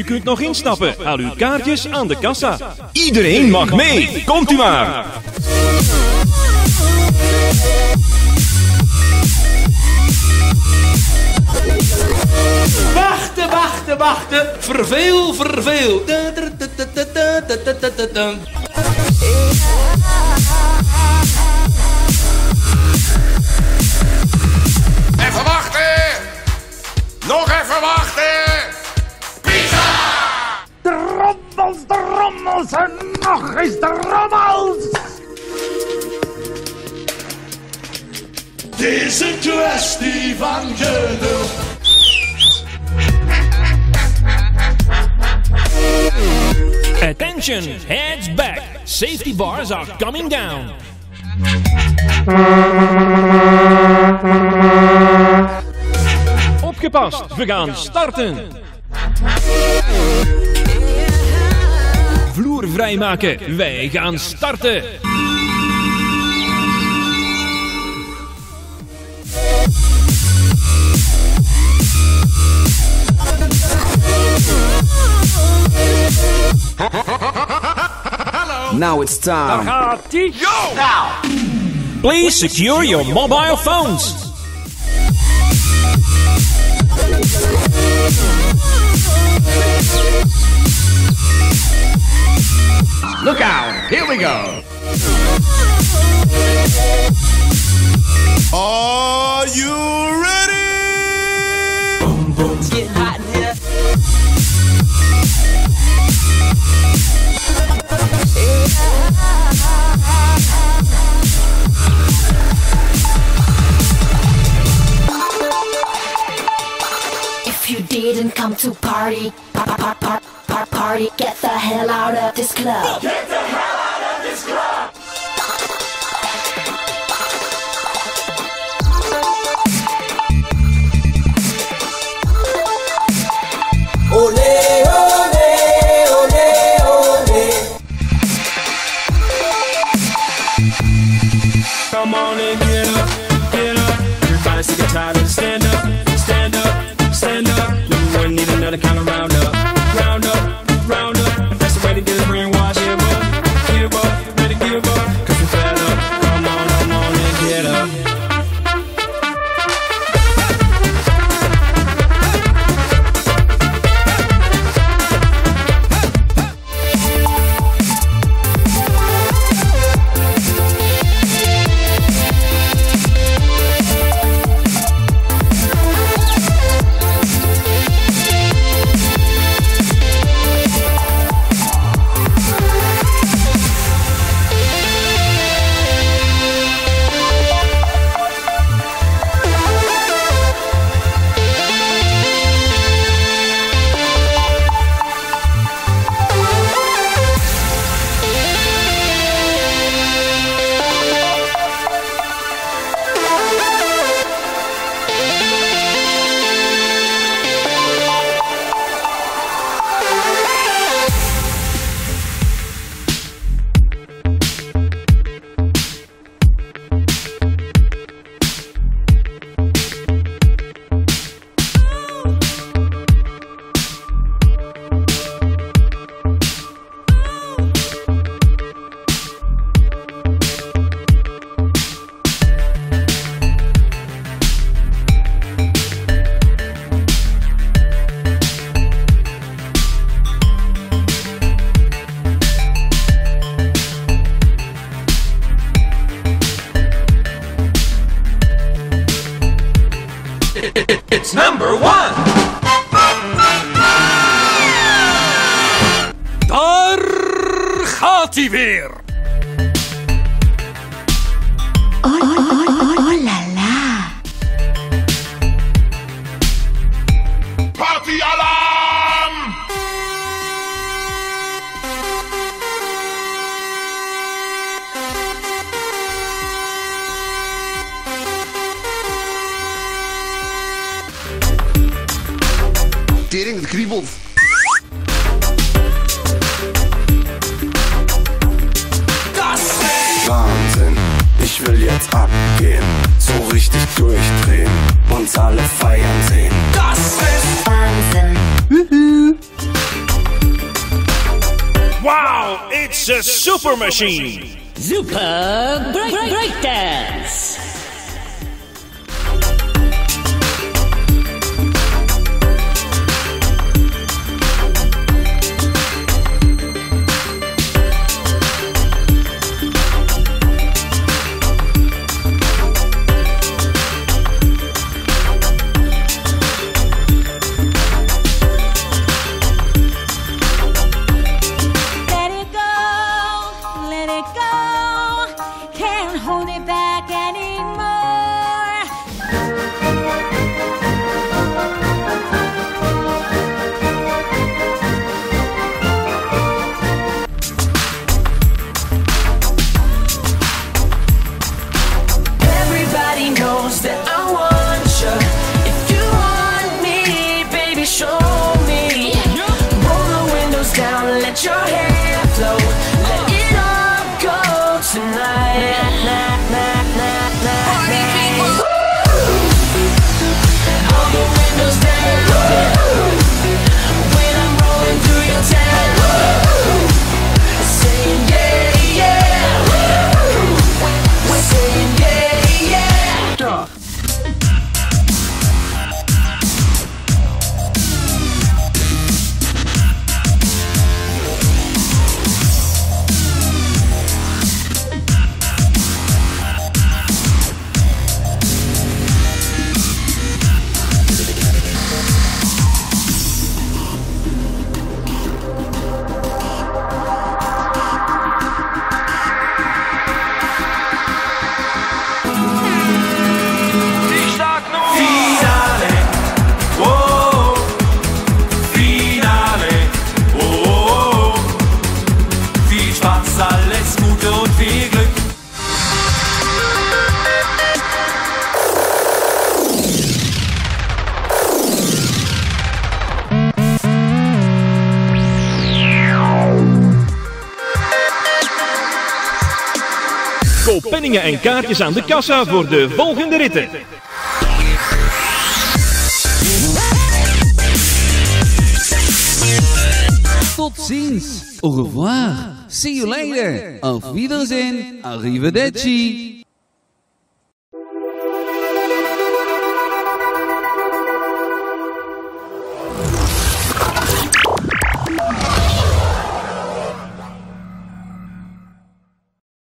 U kunt nog instappen. Haal uw kaartjes aan de kassa. Iedereen mag mee. Komt u maar. Wachten, wachten, wachten. Verveel, verveel. Even wachten. Nog even wachten. Drommels, drommels en nog eens drommels! Het is een kwestie van geduld. Attention, heads back. Safety bars are coming down. Opgepast. We gaan starten. Vrijmaken. Wij gaan starten. Now it's time. Please secure your mobile phones. Look out! Here we go! Are you ready? Boom, boom. It's getting hot in here. If you didn't come to party, pa pa pa party, get the hell out of this club. Get the hell out of this club! It's number one! Daar gaat hij weer! gekriebelt. Wahnsinn, ich will jetzt abgehen, so richtig durchdrehen, uns alle feiern sehen. Das ist Wahnsinn. Wow, it's a super machine. Super break, break. Koop penningen en kaartjes aan de kassa voor de volgende ritten. Tot ziens. Au revoir. See you later. Auf Wiedersehen. Arrivederci.